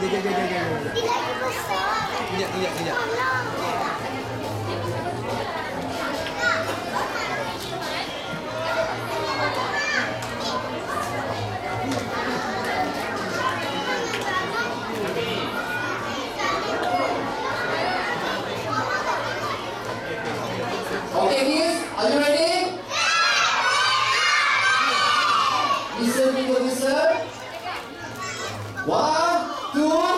Ilagay ko sa... Iya, iya, iya. Ano? Okay, kids, are you ready? Listen to the whistle. one two